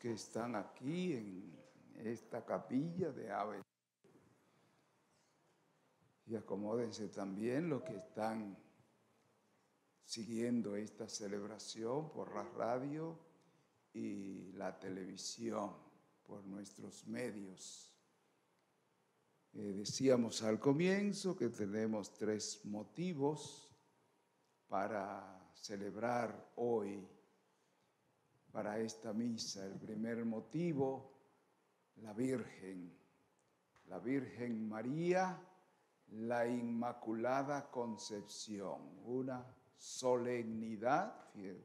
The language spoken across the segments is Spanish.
que están aquí en esta capilla de Ave. Y acomódense también los que están siguiendo esta celebración por la radio y la televisión, por nuestros medios. Eh, decíamos al comienzo que tenemos tres motivos para celebrar hoy, para esta misa. El primer motivo, la Virgen, la Virgen María, la Inmaculada Concepción, una solemnidad, el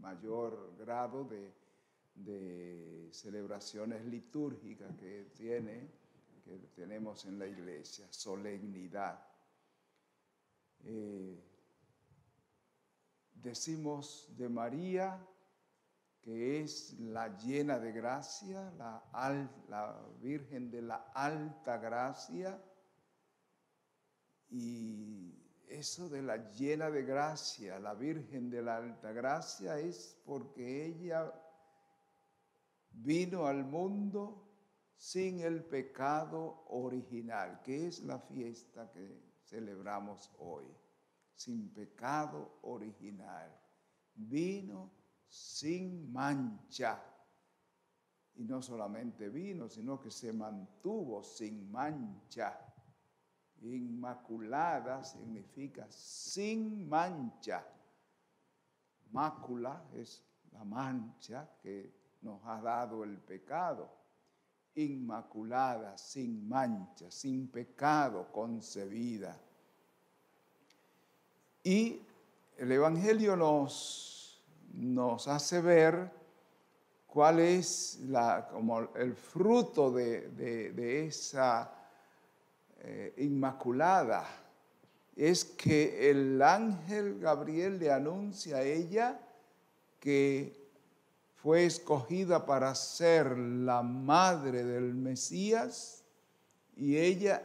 mayor grado de, celebraciones litúrgicas que tiene, que tenemos en la iglesia, solemnidad. Eh, decimos de María que es la llena de gracia, la, la Virgen de la alta gracia, y eso de la llena de gracia, la Virgen de la alta gracia, es porque ella vino al mundo sin el pecado original, que es la fiesta que celebramos hoy, sin pecado original. Vino sin mancha. Y no solamente vino, sino que se mantuvo sin mancha. Inmaculada significa sin mancha. Mácula es la mancha que nos ha dado el pecado. Inmaculada, sin mancha, sin pecado concebida. Y el Evangelio nos nos hace ver cuál es la, como el fruto de, esa eh, inmaculada. Es que el ángel Gabriel le anuncia a ella que fue escogida para ser la madre del Mesías y ella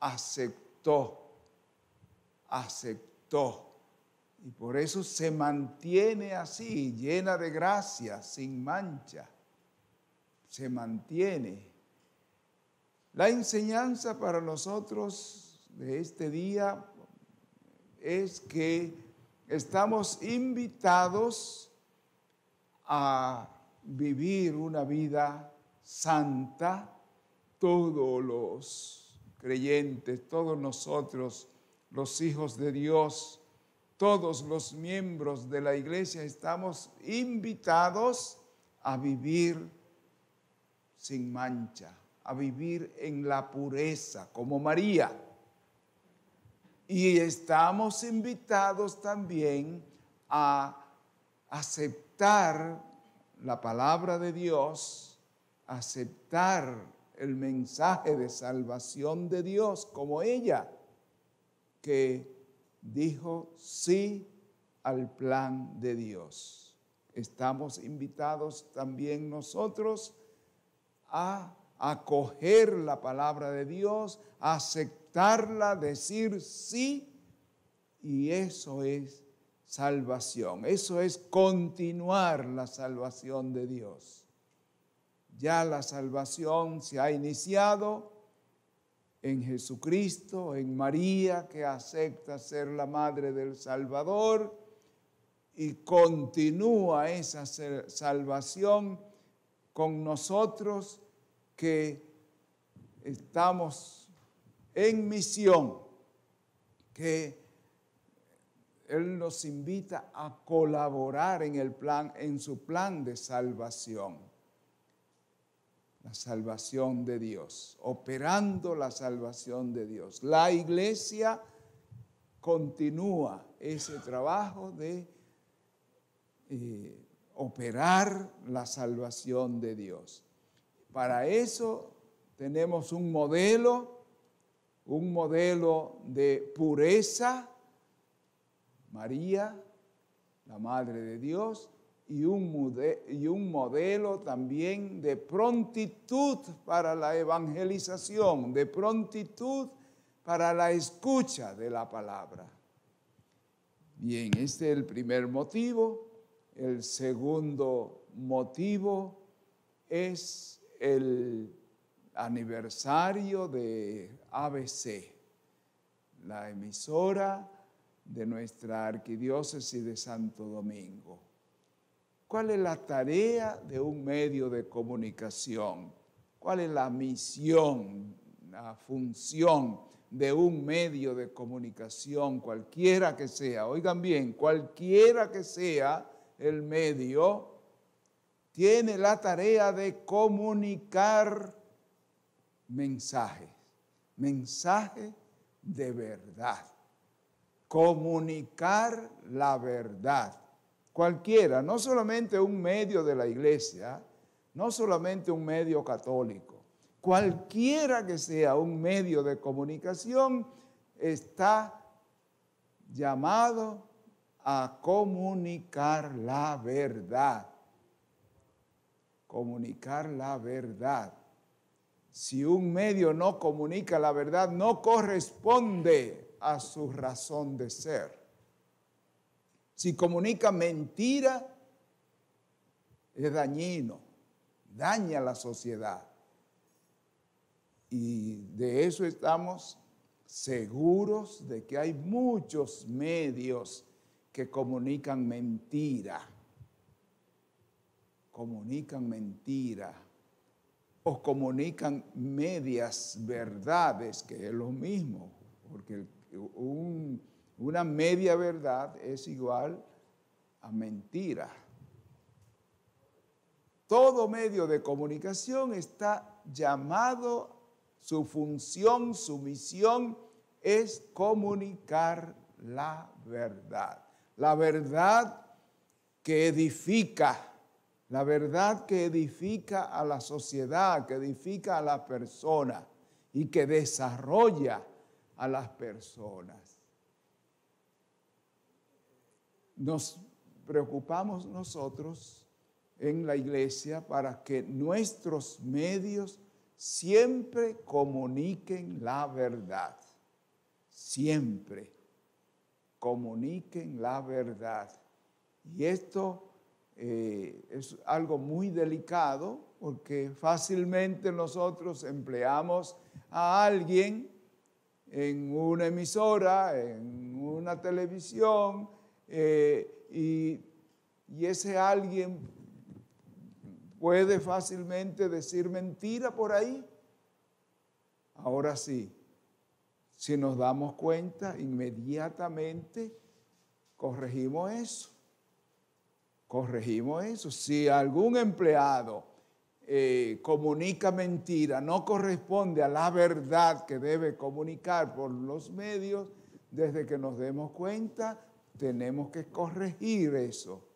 aceptó, aceptó y por eso se mantiene así, llena de gracia, sin mancha. Se mantiene. La enseñanza para nosotros de este día es que estamos invitados a vivir una vida santa, todos los creyentes, todos nosotros, los hijos de Dios, todos los miembros de la iglesia estamos invitados a vivir sin mancha, a vivir en la pureza como María. Y estamos invitados también a aceptar la palabra de Dios, aceptar el mensaje de salvación de Dios como ella, que dijo sí al plan de Dios. Estamos invitados también nosotros a acoger la palabra de Dios, aceptarla, decir sí, y eso es salvación, eso es continuar la salvación de Dios. Ya la salvación se ha iniciado, en Jesucristo, en María, que acepta ser la madre del Salvador y continúa esa salvación con nosotros que estamos en misión, que Él nos invita a colaborar en el plan, en su plan de salvación la salvación de Dios, operando la salvación de Dios. La iglesia continúa ese trabajo de eh, operar la salvación de Dios. Para eso tenemos un modelo, un modelo de pureza, María, la Madre de Dios, y un, y un modelo también de prontitud para la evangelización, de prontitud para la escucha de la palabra. Bien, este es el primer motivo. El segundo motivo es el aniversario de ABC, la emisora de nuestra arquidiócesis de Santo Domingo. ¿Cuál es la tarea de un medio de comunicación? ¿Cuál es la misión, la función de un medio de comunicación, cualquiera que sea? Oigan bien, cualquiera que sea el medio, tiene la tarea de comunicar mensajes, mensajes de verdad comunicar la verdad. Cualquiera, no solamente un medio de la iglesia, no solamente un medio católico, cualquiera que sea un medio de comunicación está llamado a comunicar la verdad. Comunicar la verdad. Si un medio no comunica la verdad, no corresponde a su razón de ser. Si comunica mentira, es dañino, daña a la sociedad. Y de eso estamos seguros de que hay muchos medios que comunican mentira. Comunican mentira. O comunican medias verdades, que es lo mismo, porque el una media verdad es igual a mentira. Todo medio de comunicación está llamado, su función, su misión es comunicar la verdad. La verdad que edifica, la verdad que edifica a la sociedad, que edifica a la persona y que desarrolla a las personas. Nos preocupamos nosotros en la iglesia para que nuestros medios siempre comuniquen la verdad. Siempre comuniquen la verdad. Y esto eh, es algo muy delicado porque fácilmente nosotros empleamos a alguien en una emisora, en una televisión, eh, y, ese alguien puede fácilmente decir mentira por ahí. Ahora sí, si nos damos cuenta, inmediatamente corregimos eso. Corregimos eso. Si algún empleado eh, comunica mentira, no corresponde a la verdad que debe comunicar por los medios, desde que nos demos cuenta, tenemos que corregir eso,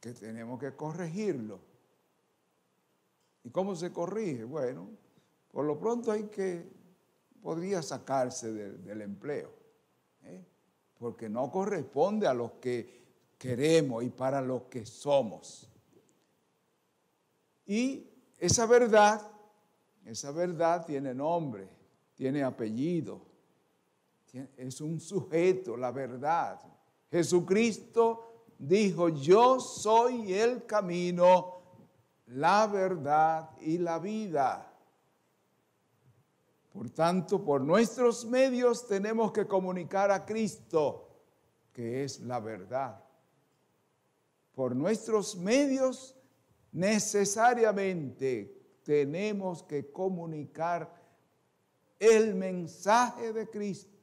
que tenemos que corregirlo. ¿Y cómo se corrige? Bueno, por lo pronto hay que, podría sacarse del empleo, ¿eh? porque no corresponde a lo que queremos y para lo que somos. Y esa verdad, esa verdad tiene nombre, tiene apellido, es un sujeto, la verdad. Jesucristo dijo, yo soy el camino, la verdad y la vida. Por tanto, por nuestros medios tenemos que comunicar a Cristo, que es la verdad. Por nuestros medios necesariamente tenemos que comunicar el mensaje de Cristo.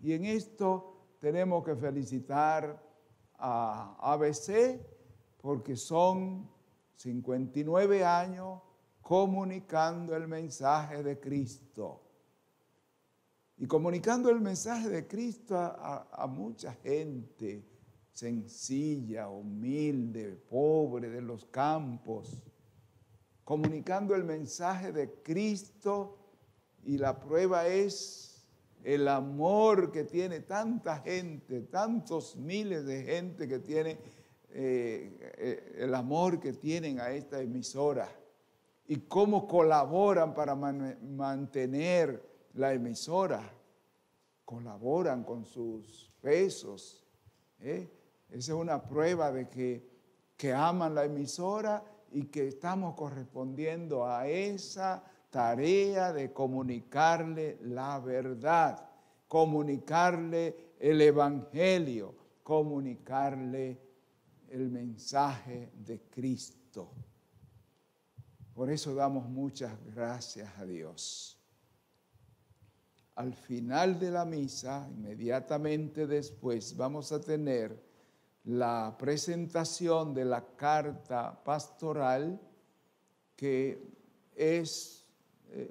Y en esto tenemos que felicitar a ABC porque son 59 años comunicando el mensaje de Cristo. Y comunicando el mensaje de Cristo a, mucha gente sencilla, humilde, pobre de los campos, comunicando el mensaje de Cristo y la prueba es el amor que tiene tanta gente, tantos miles de gente que tiene, eh, eh, el amor que tienen a esta emisora y cómo colaboran para mantener la emisora. Colaboran con sus pesos. ¿eh? Esa es una prueba de que que aman la emisora y que estamos correspondiendo a esa tarea de comunicarle la verdad, comunicarle el Evangelio, comunicarle el mensaje de Cristo. Por eso damos muchas gracias a Dios. Al final de la misa, inmediatamente después, vamos a tener la presentación de la carta pastoral que es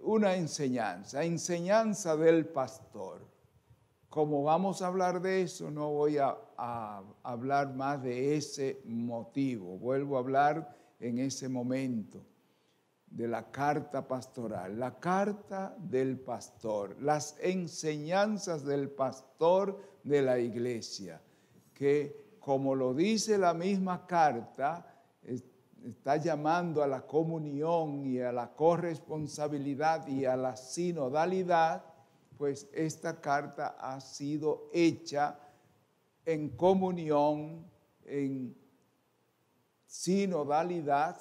una enseñanza, enseñanza del pastor. Como vamos a hablar de eso, no voy a, a, hablar más de ese motivo. Vuelvo a hablar en ese momento de la carta pastoral, la carta del pastor, las enseñanzas del pastor de la iglesia, que como lo dice la misma carta, está llamando a la comunión y a la corresponsabilidad y a la sinodalidad, pues esta carta ha sido hecha en comunión, en sinodalidad,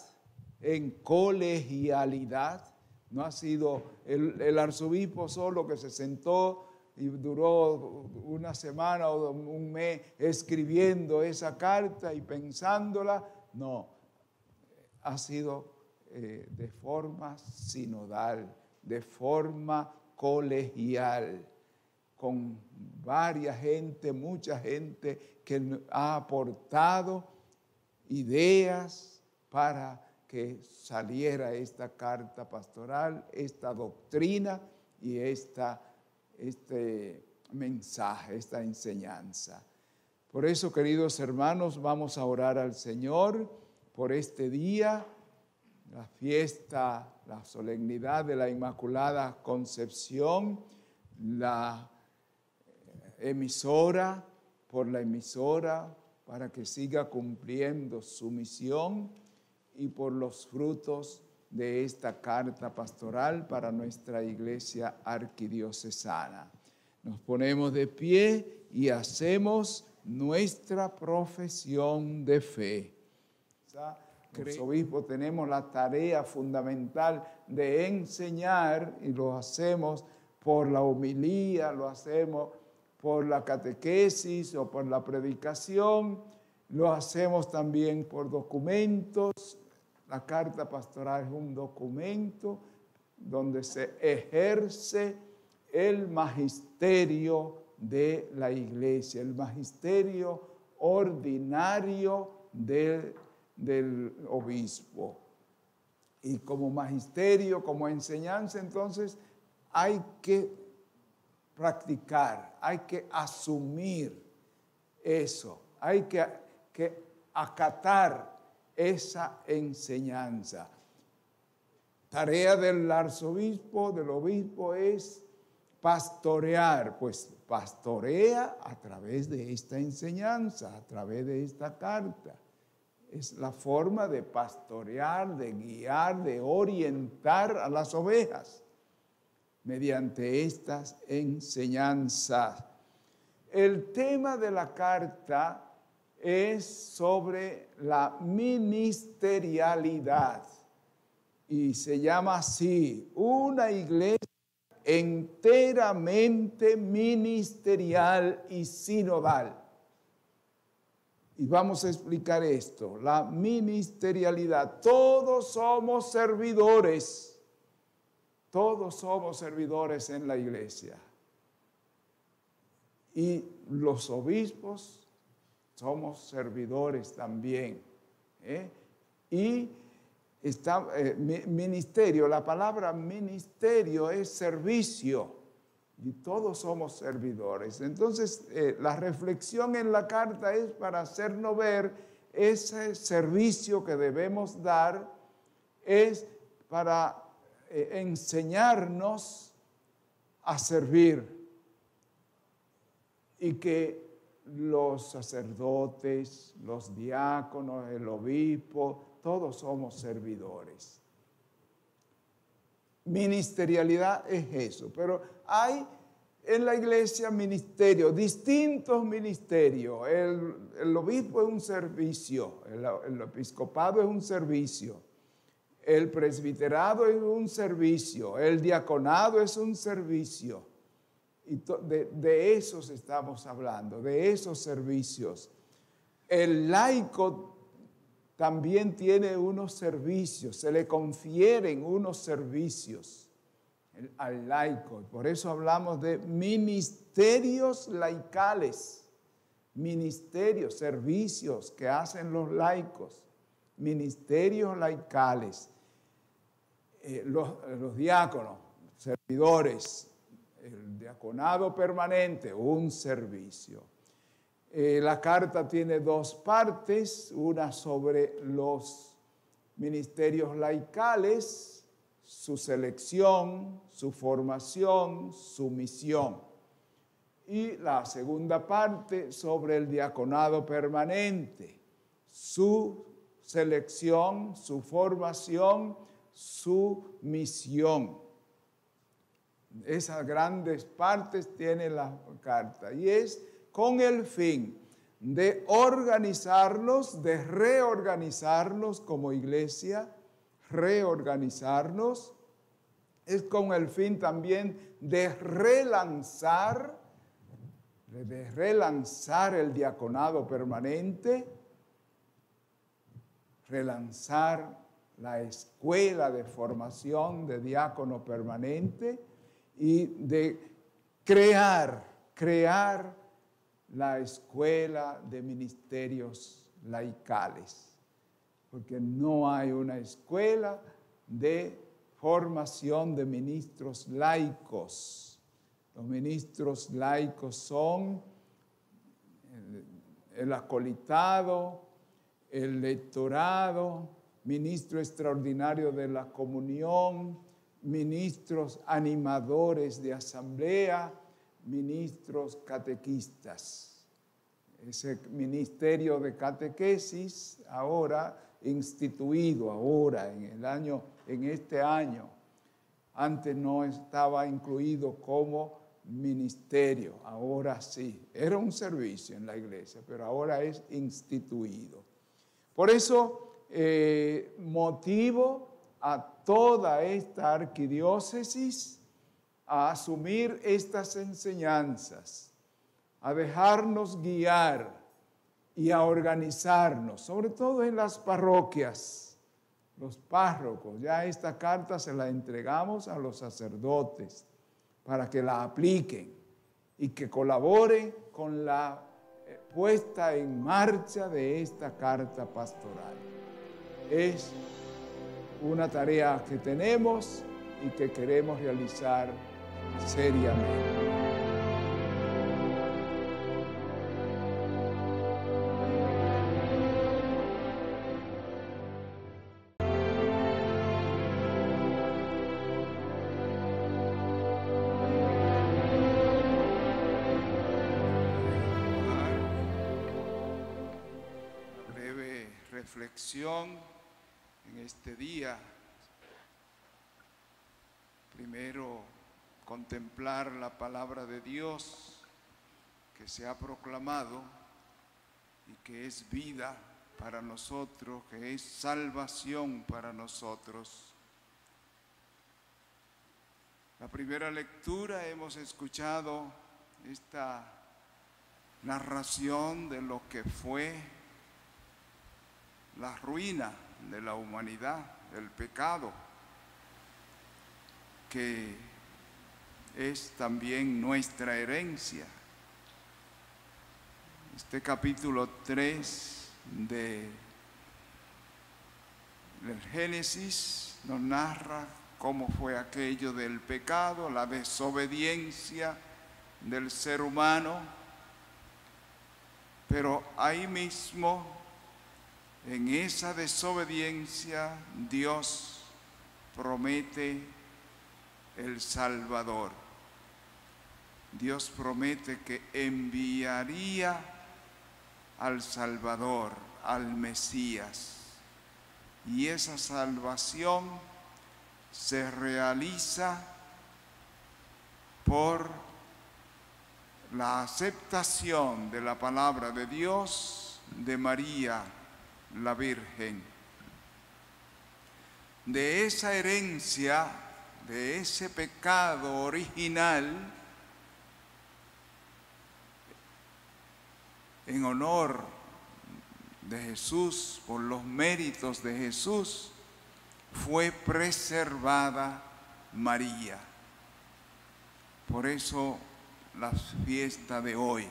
en colegialidad. No ha sido el, arzobispo solo que se sentó y duró una semana o un mes escribiendo esa carta y pensándola. No, ha sido eh, de forma sinodal, de forma colegial, con varias gente, mucha gente que ha aportado ideas para que saliera esta carta pastoral, esta doctrina y esta este mensaje, esta enseñanza. Por eso, queridos hermanos, vamos a orar al Señor por este día, la fiesta, la solemnidad de la Inmaculada Concepción, la emisora, por la emisora, para que siga cumpliendo su misión y por los frutos de esta carta pastoral para nuestra iglesia arquidiocesana. Nos ponemos de pie y hacemos nuestra profesión de fe. Los obispos tenemos la tarea fundamental de enseñar y lo hacemos por la homilía, lo hacemos por la catequesis o por la predicación, lo hacemos también por documentos. La carta pastoral es un documento donde se ejerce el magisterio de la iglesia, el magisterio ordinario del, del obispo. Y como magisterio, como enseñanza, entonces hay que practicar, hay que asumir eso, hay que, acatar esa enseñanza. Tarea del arzobispo, del obispo, es pastorear, pues pastorea a través de esta enseñanza, a través de esta carta. Es la forma de pastorear, de guiar, de orientar a las ovejas mediante estas enseñanzas. El tema de la carta es sobre la ministerialidad. Y se llama así, una iglesia enteramente ministerial y sinodal. Y vamos a explicar esto, la ministerialidad. Todos somos servidores, todos somos servidores en la iglesia. Y los obispos somos servidores también. ¿eh? Y está, eh, ministerio, la palabra ministerio es servicio y todos somos servidores. Entonces, eh, la reflexión en la carta es para hacernos ver ese servicio que debemos dar, es para enseñarnos a servir y que los sacerdotes, los diáconos, el obispo, todos somos servidores. Ministerialidad es eso, pero hay en la iglesia ministerios, distintos ministerios. El, obispo es un servicio, el, episcopado es un servicio, el presbiterado es un servicio, el diaconado es un servicio. Y de, de esos estamos hablando, de esos servicios. El laico también tiene unos servicios, se le confieren unos servicios al laico. Por eso hablamos de ministerios laicales, ministerios, servicios que hacen los laicos, ministerios laicales. Eh, los, los diáconos, servidores, el diaconado permanente, un servicio. Eh, la carta tiene dos partes, una sobre los ministerios laicales, su selección, su formación, su misión. Y la segunda parte sobre el diaconado permanente, su selección, su formación, su misión. Esas grandes partes tiene la carta y es con el fin de organizarlos, de reorganizarlos como iglesia, reorganizarnos, es con el fin también de relanzar, de relanzar el diaconado permanente, relanzar la escuela de formación de diácono permanente y de crear, crear la escuela de ministerios laicales, porque no hay una escuela de formación de ministros laicos. Los ministros laicos son el acolitado, el lectorado, ministro extraordinario de la comunión, ministros animadores de asamblea, ministros catequistas. Ese ministerio de catequesis ahora instituido ahora en el año en este año. Antes no estaba incluido como ministerio, ahora sí. Era un servicio en la iglesia, pero ahora es instituido. Por eso eh, motivo a toda esta arquidiócesis a asumir estas enseñanzas, a dejarnos guiar y a organizarnos, sobre todo en las parroquias, los párrocos. Ya esta carta se la entregamos a los sacerdotes para que la apliquen y que colaboren con la eh, puesta en marcha de esta carta pastoral. Es una tarea que tenemos y que queremos realizar seriamente. reflexión en este día. Primero contemplar la palabra de Dios que se ha proclamado y que es vida para nosotros, que es salvación para nosotros. La primera lectura hemos escuchado esta narración de lo que fue la ruina de la humanidad, del pecado, que es también nuestra herencia. Este capítulo 3 de, del Génesis nos narra cómo fue aquello del pecado, la desobediencia del ser humano, pero ahí mismo, en esa desobediencia, Dios promete el Salvador. Dios promete que enviaría al Salvador, al Mesías. Y esa salvación se realiza por la aceptación de la palabra de Dios de María la Virgen. De esa herencia, de ese pecado original, en honor de Jesús, por los méritos de Jesús, fue preservada María. Por eso la fiesta de hoy.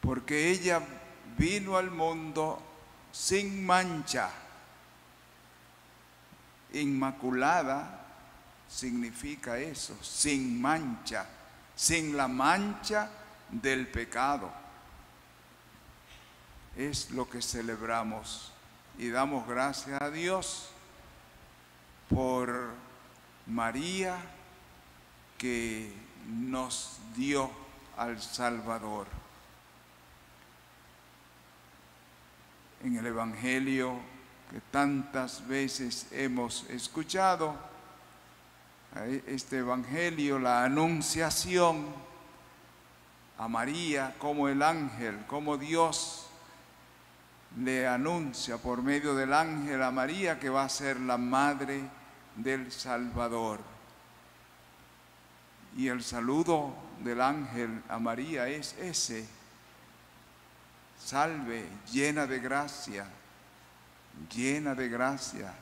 Porque ella vino al mundo sin mancha. Inmaculada significa eso, sin mancha, sin la mancha del pecado. Es lo que celebramos y damos gracias a Dios por María que nos dio al Salvador. En el Evangelio que tantas veces hemos escuchado, este Evangelio, la anunciación a María como el ángel, como Dios le anuncia por medio del ángel a María que va a ser la madre del Salvador. Y el saludo del ángel a María es ese. Salve, llena de gracia, llena de gracia.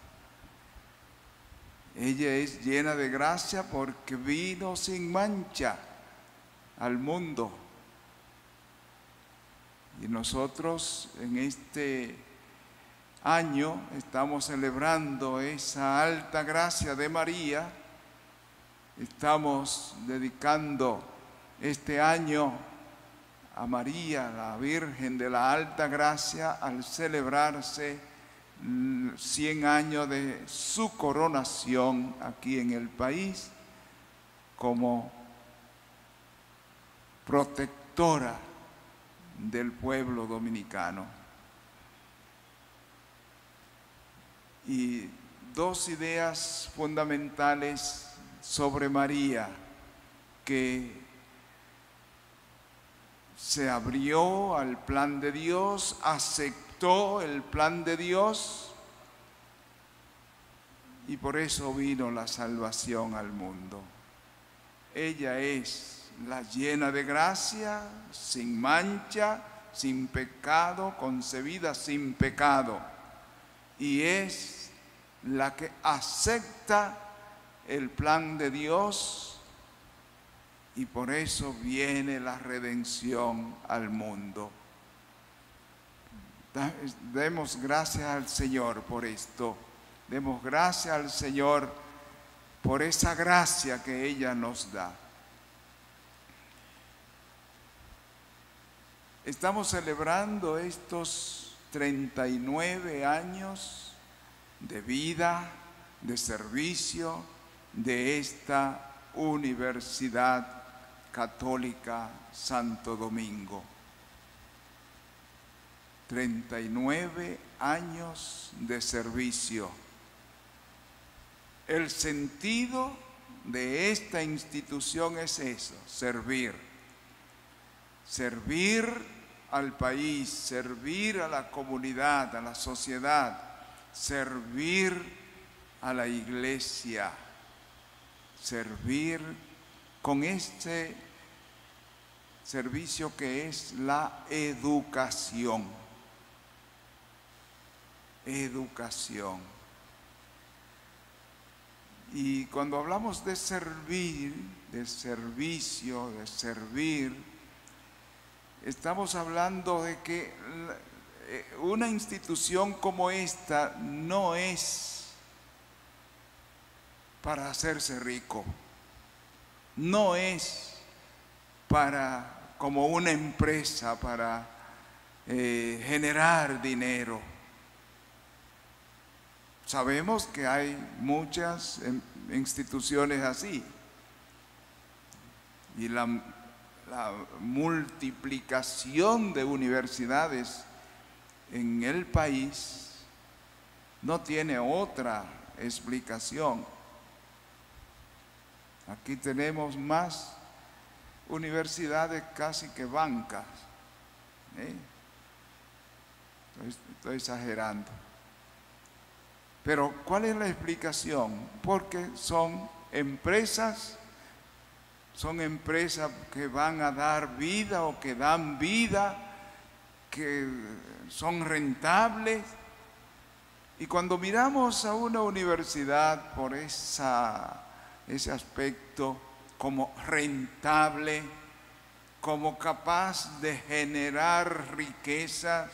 Ella es llena de gracia porque vino sin mancha al mundo. Y nosotros en este año estamos celebrando esa alta gracia de María. Estamos dedicando este año a María, la Virgen de la Alta Gracia, al celebrarse 100 años de su coronación aquí en el país como protectora del pueblo dominicano. Y dos ideas fundamentales sobre María que se abrió al plan de Dios, aceptó el plan de Dios y por eso vino la salvación al mundo. Ella es la llena de gracia, sin mancha, sin pecado, concebida sin pecado. Y es la que acepta el plan de Dios y por eso viene la redención al mundo. Demos gracias al Señor por esto. Demos gracias al Señor por esa gracia que ella nos da. Estamos celebrando estos 39 años de vida, de servicio, de esta Universidad Católica Santo Domingo. 39 años de servicio. El sentido de esta institución es eso, servir. Servir al país, servir a la comunidad, a la sociedad, servir a la iglesia servir con este servicio que es la educación. Educación. Y cuando hablamos de servir, de servicio, de servir, estamos hablando de que eh, una institución como esta no es para hacerse rico. No es para como una empresa para eh, generar dinero. Sabemos que hay muchas em, instituciones así. Y la, la multiplicación de universidades en el país no tiene otra explicación Aquí tenemos más universidades casi que bancas. ¿eh? Estoy, exagerando. Pero ¿cuál es la explicación? Porque son empresas, son empresas que van a dar vida o que dan vida, que son rentables. Y cuando miramos a una universidad por esa, ese aspecto como rentable, como capaz de generar riquezas,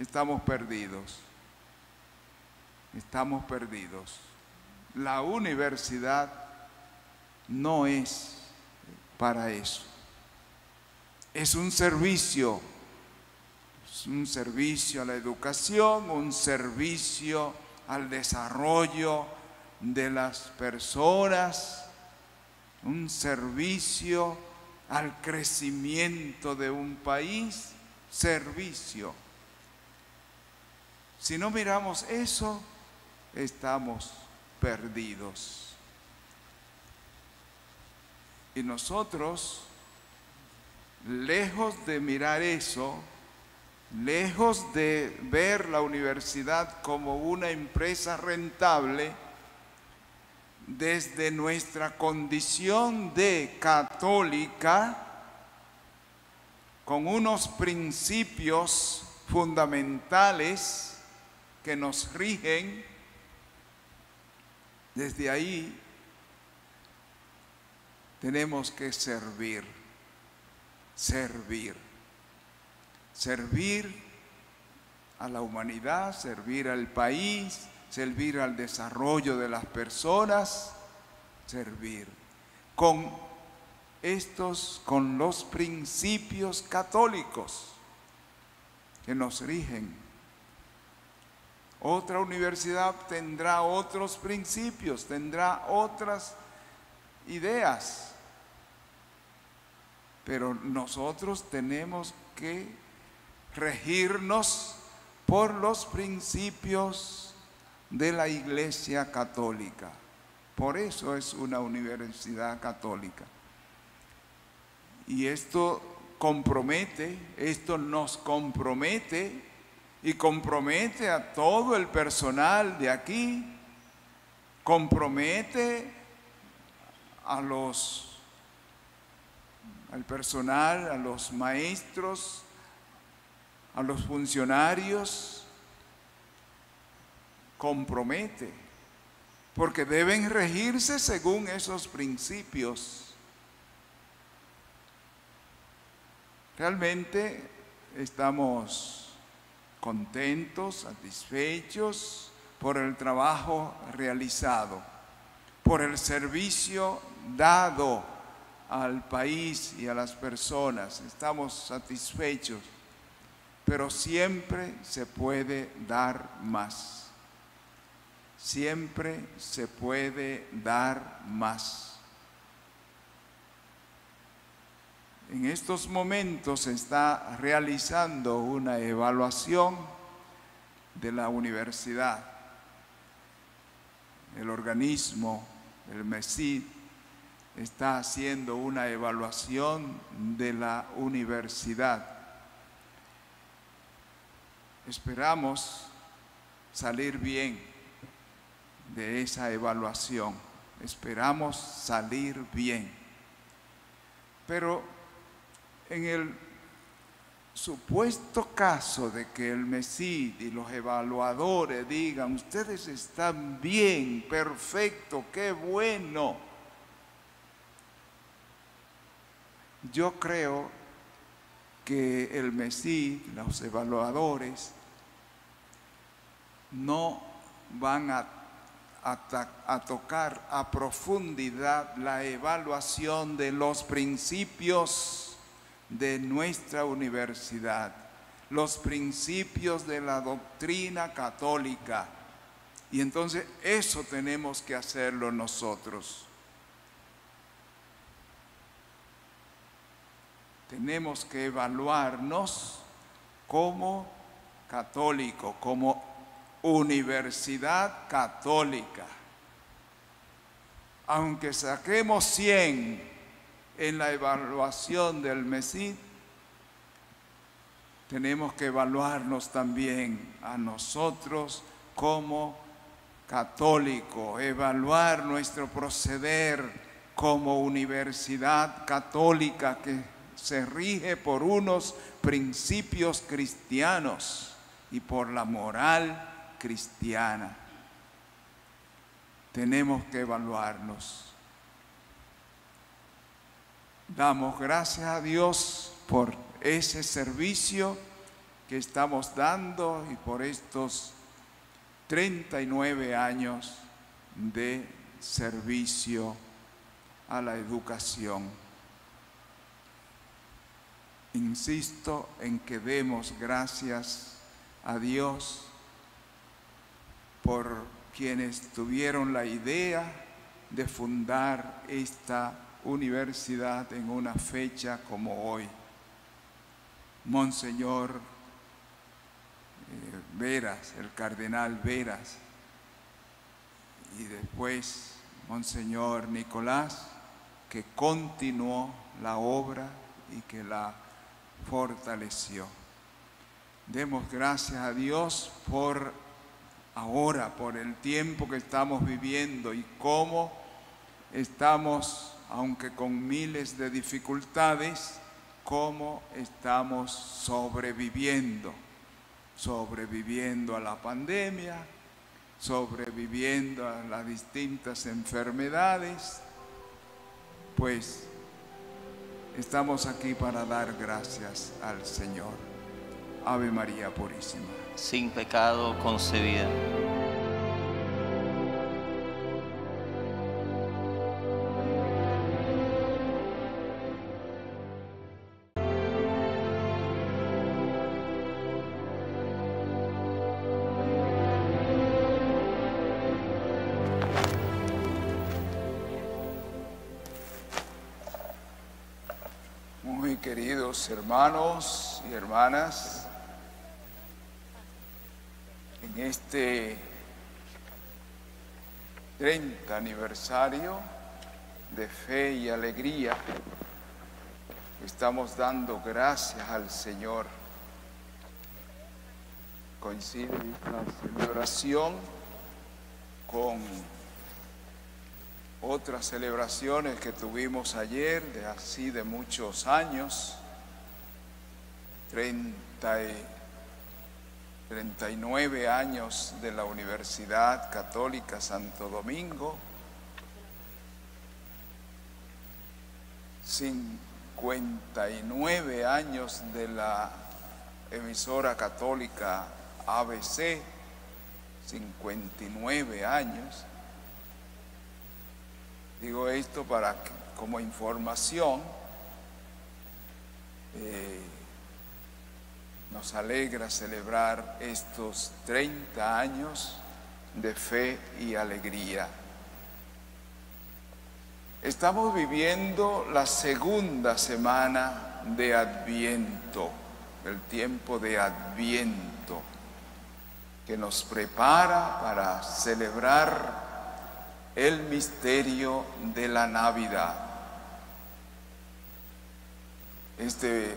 estamos perdidos. Estamos perdidos. La universidad no es para eso. Es un servicio, es un servicio a la educación, un servicio al desarrollo de las personas un servicio al crecimiento de un país, servicio. Si no miramos eso, estamos perdidos. Y nosotros, lejos de mirar eso, lejos de ver la universidad como una empresa rentable, desde nuestra condición de católica con unos principios fundamentales que nos rigen, desde ahí tenemos que servir, servir, servir a la humanidad, servir al país, servir al desarrollo de las personas, servir con estos, con los principios católicos que nos rigen. Otra universidad tendrá otros principios, tendrá otras ideas, pero nosotros tenemos que regirnos por los principios de la Iglesia Católica. Por eso es una universidad católica. Y esto compromete, esto nos compromete y compromete a todo el personal de aquí, compromete a los al personal, a los maestros, a los funcionarios, compromete, porque deben regirse según esos principios. Realmente estamos contentos, satisfechos por el trabajo realizado, por el servicio dado al país y a las personas. Estamos satisfechos, pero siempre se puede dar más siempre se puede dar más. En estos momentos se está realizando una evaluación de la universidad. El organismo, el MESID, está haciendo una evaluación de la universidad. Esperamos salir bien de esa evaluación. Esperamos salir bien. Pero en el supuesto caso de que el MESID y los evaluadores digan, ustedes están bien, perfecto, qué bueno. Yo creo que el MESID, los evaluadores, no van a, tocar a profundidad la evaluación de los principios de nuestra universidad, los principios de la doctrina católica. Y entonces eso tenemos que hacerlo nosotros. Tenemos que evaluarnos como católico, como Universidad Católica. aunque saquemos 100 en la evaluación del MESID, tenemos que evaluarnos también a nosotros como católicos, evaluar nuestro proceder como universidad católica que se rige por unos principios cristianos y por la moral cristiana. Tenemos que evaluarnos. Damos gracias a Dios por ese servicio que estamos dando y por estos 39 años de servicio a la educación. Insisto en que demos gracias a Dios por quienes tuvieron la idea de fundar esta universidad en una fecha como hoy. Monseñor eh, Veras, el cardenal Veras, y después Monseñor Nicolás, que continuó la obra y que la fortaleció. Demos gracias a Dios por ahora, por el tiempo que estamos viviendo y cómo estamos, aunque con miles de dificultades, cómo estamos sobreviviendo, sobreviviendo a la pandemia, sobreviviendo a las distintas enfermedades, pues estamos aquí para dar gracias al Señor. Ave María Purísima. Sin pecado concebida. Hermanos y hermanas, en este 30 aniversario de fe y alegría, estamos dando gracias al Señor. Coincide esta celebración con otras celebraciones que tuvimos ayer, de así de muchos años, 39 años de la Universidad Católica Santo Domingo, 59 años de la emisora católica ABC, 59 años. Digo esto para como información. Eh, nos alegra celebrar estos 30 años de fe y alegría. Estamos viviendo la segunda semana de Adviento, el tiempo de Adviento, que nos prepara para celebrar el misterio de la Navidad. Este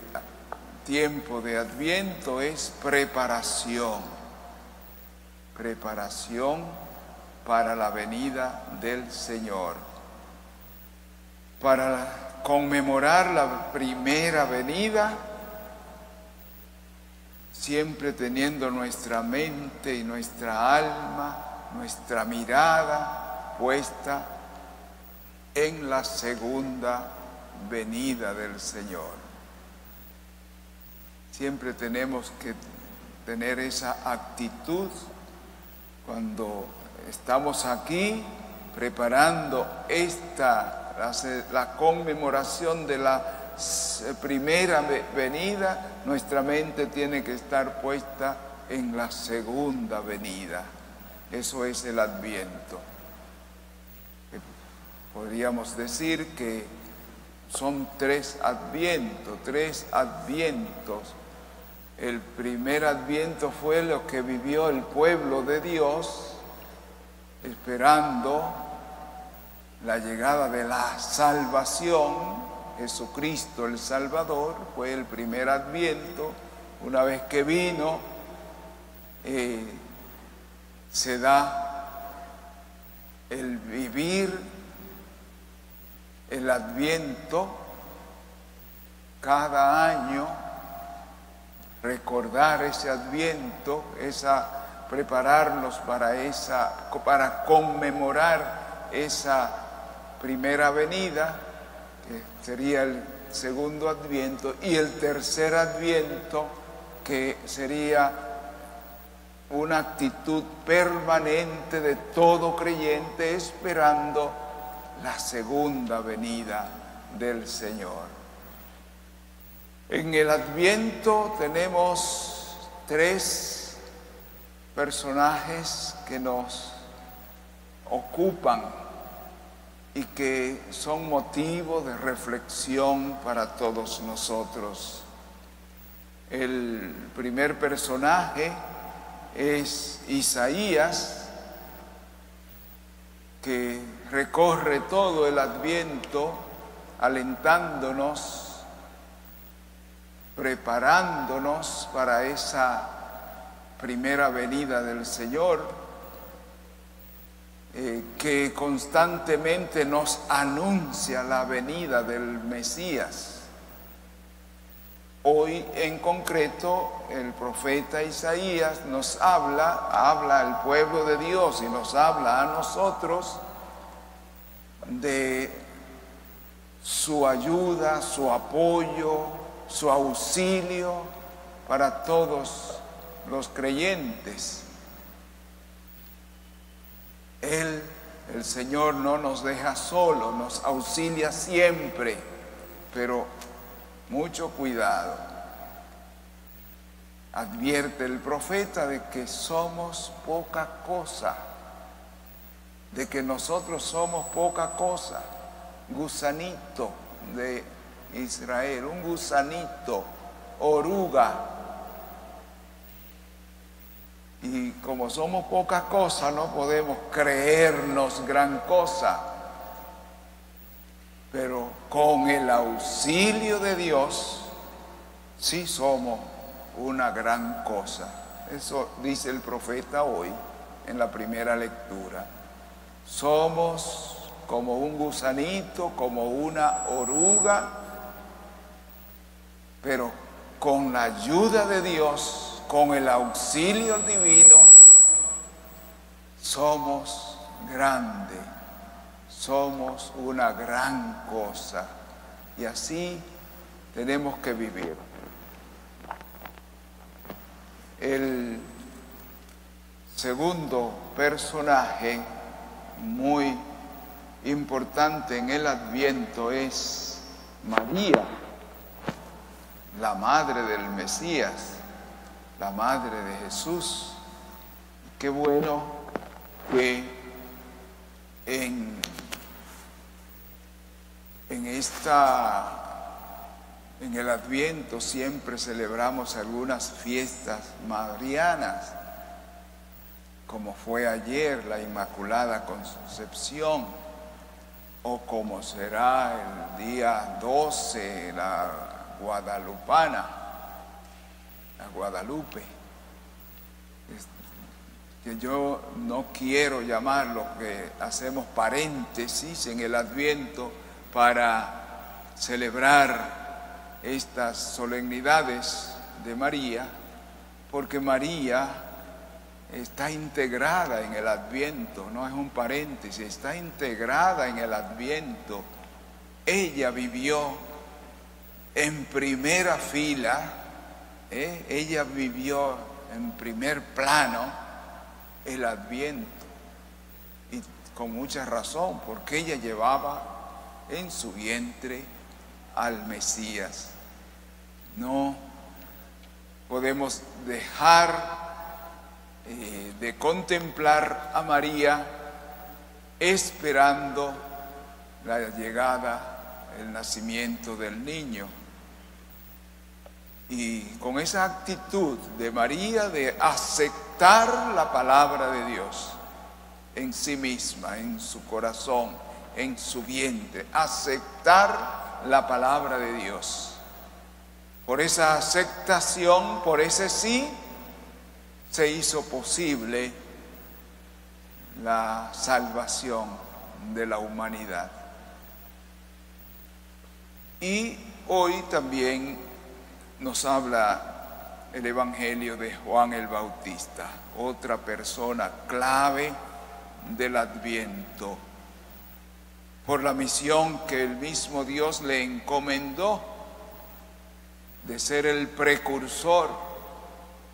tiempo de adviento es preparación, preparación para la venida del Señor, para conmemorar la primera venida, siempre teniendo nuestra mente y nuestra alma, nuestra mirada puesta en la segunda venida del Señor. Siempre tenemos que tener esa actitud cuando estamos aquí preparando esta, la, conmemoración de la primera venida, nuestra mente tiene que estar puesta en la segunda venida. Eso es el adviento. Podríamos decir que son tres advientos, tres advientos el primer adviento fue lo que vivió el pueblo de Dios esperando la llegada de la salvación, Jesucristo el Salvador, fue el primer adviento, una vez que vino, eh, se da el vivir el adviento cada año, recordar ese adviento, esa prepararnos para esa para conmemorar esa primera venida, que sería el segundo adviento, y el tercer adviento, que sería una actitud permanente de todo creyente esperando la segunda venida del Señor. En el adviento tenemos tres personajes que nos ocupan y que son motivo de reflexión para todos nosotros. El primer personaje es Isaías, que recorre todo el adviento alentándonos, preparándonos para esa primera venida del Señor, eh, que constantemente nos anuncia la venida del Mesías. Hoy en concreto el profeta Isaías nos habla, habla al pueblo de Dios y nos habla a nosotros de su ayuda, su apoyo, su auxilio para todos los creyentes. Él, el Señor, no nos deja solo, nos auxilia siempre, pero mucho cuidado. Advierte el profeta de que somos poca cosa, de que nosotros somos poca cosa, gusanito de Israel, un gusanito, oruga. Y como somos poca cosa, no podemos creernos gran cosa pero con el auxilio de Dios sí somos una gran cosa. Eso dice el profeta hoy en la primera lectura. Somos como un gusanito, como una oruga, pero con la ayuda de Dios, con el auxilio divino, somos grandes somos una gran cosa y así tenemos que vivir. El segundo personaje muy importante en el adviento es María, la madre del Mesías, la madre de Jesús. Qué bueno que en en esta en el Adviento siempre celebramos algunas fiestas marianas, como fue ayer la Inmaculada Concepción, o como será el día 12 la Guadalupana, la Guadalupe. Que yo no quiero llamar lo que hacemos paréntesis en el Adviento, para celebrar estas solemnidades de María, porque María está integrada en el adviento, no es un paréntesis, está integrada en el adviento. Ella vivió en primera fila, ¿eh? ella vivió en primer plano el adviento, y con mucha razón, porque ella llevaba en su vientre al Mesías. No podemos dejar eh, de contemplar a María esperando la llegada, el nacimiento del niño. Y con esa actitud de María de aceptar la palabra de Dios en sí misma, en su corazón, en su vientre, aceptar la palabra de Dios. Por esa aceptación, por ese sí, se hizo posible la salvación de la humanidad. Y hoy también nos habla el Evangelio de Juan el Bautista, otra persona clave del adviento, por la misión que el mismo Dios le encomendó de ser el precursor,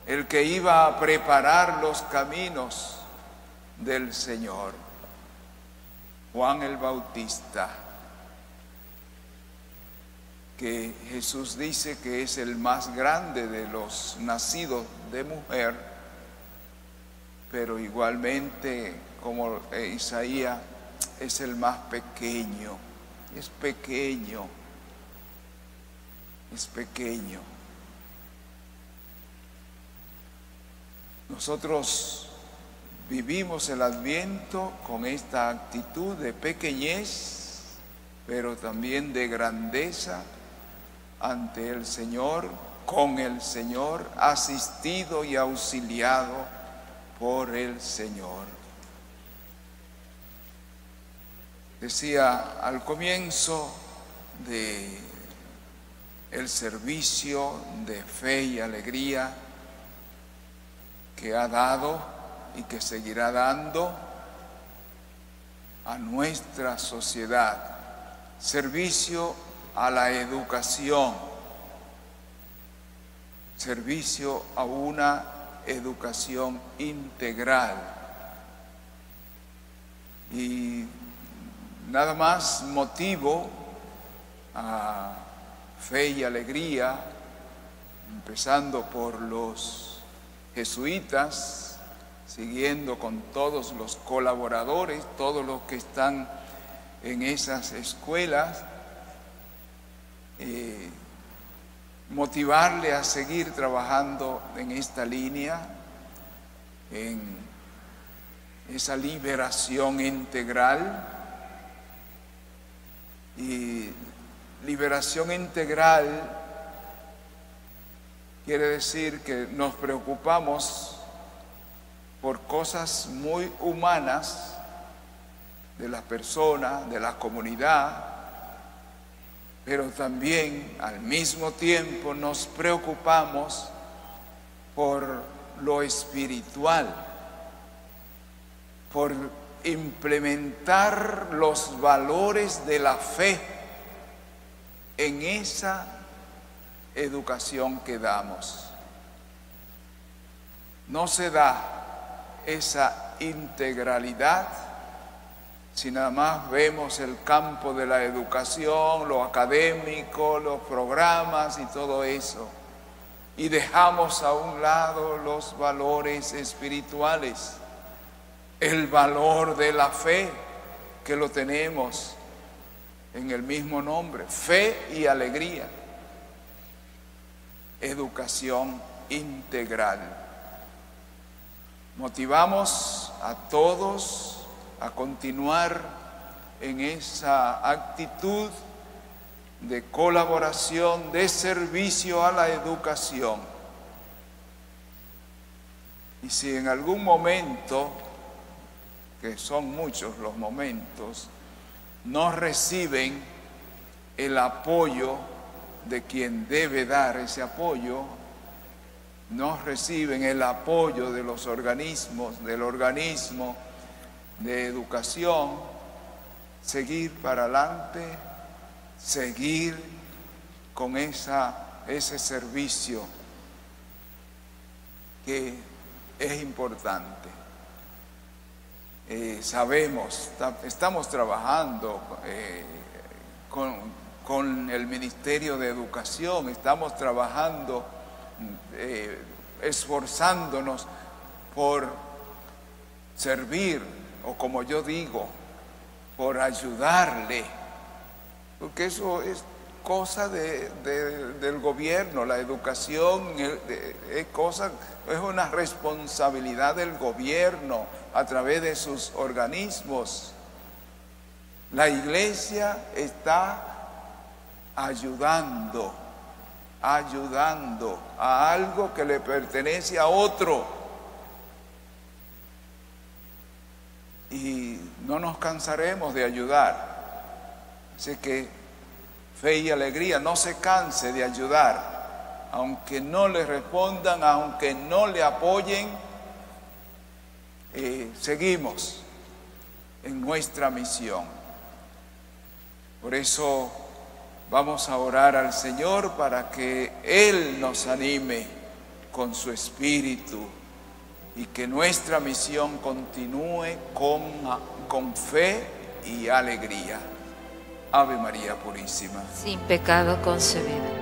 el que iba a preparar los caminos del Señor. Juan el Bautista, que Jesús dice que es el más grande de los nacidos de mujer, pero igualmente como Isaías es el más pequeño, es pequeño, es pequeño. Nosotros vivimos el adviento con esta actitud de pequeñez, pero también de grandeza ante el Señor, con el Señor, asistido y auxiliado por el Señor. Decía al comienzo de el servicio de fe y alegría que ha dado y que seguirá dando a nuestra sociedad. Servicio a la educación, servicio a una educación integral. Y nada más motivo a fe y alegría, empezando por los jesuitas, siguiendo con todos los colaboradores, todos los que están en esas escuelas, eh, motivarle a seguir trabajando en esta línea, en esa liberación integral. Y liberación integral quiere decir que nos preocupamos por cosas muy humanas de las personas, de la comunidad, pero también al mismo tiempo nos preocupamos por lo espiritual, por implementar los valores de la fe en esa educación que damos. No se da esa integralidad si nada más vemos el campo de la educación, lo académico, los programas y todo eso, y dejamos a un lado los valores espirituales, el valor de la fe que lo tenemos en el mismo nombre, fe y alegría, educación integral. Motivamos a todos a continuar en esa actitud de colaboración, de servicio a la educación. Y si en algún momento, que son muchos los momentos, no reciben el apoyo de quien debe dar ese apoyo, no reciben el apoyo de los organismos, del organismo, de educación, seguir para adelante, seguir con esa, ese servicio que es importante. Eh, sabemos, estamos trabajando eh, con, con, el Ministerio de Educación, estamos trabajando, eh, esforzándonos por servir o como yo digo, por ayudarle, porque eso es cosa del gobierno, la educación es cosa, es una responsabilidad del gobierno a través de sus organismos. La iglesia está ayudando, ayudando a algo que le pertenece a otro. Y no nos cansaremos de ayudar. Así que fe y alegría, no se canse de ayudar, aunque no le respondan, aunque no le apoyen, eh, seguimos en nuestra misión. Por eso vamos a orar al Señor para que Él nos anime con su espíritu y que nuestra misión continúe con, con fe y alegría. Ave María Purísima. Sin pecado concebida.